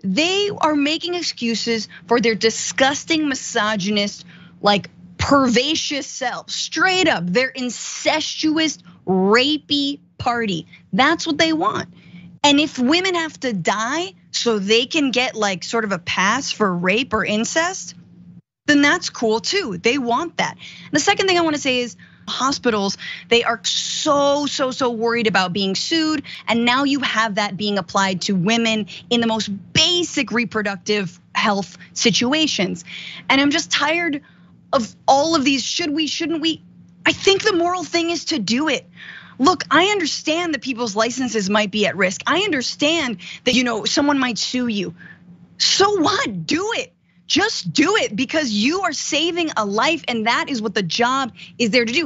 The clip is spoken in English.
they are making excuses for their disgusting misogynist, like pervacious self. Straight up, their incestuous, rapey party. That's what they want. And if women have to die so they can get like sort of a pass for rape or incest, then that's cool too. They want that. And the second thing I want to say is hospitals, they are so, so, so worried about being sued. And now you have that being applied to women in the most basic reproductive health situations. And I'm just tired of all of these should we, shouldn't we? I think the moral thing is to do it. Look, I understand that people's licenses might be at risk. I understand that you know someone might sue you. So what? Do it. Just do it because you are saving a life and that is what the job is there to do.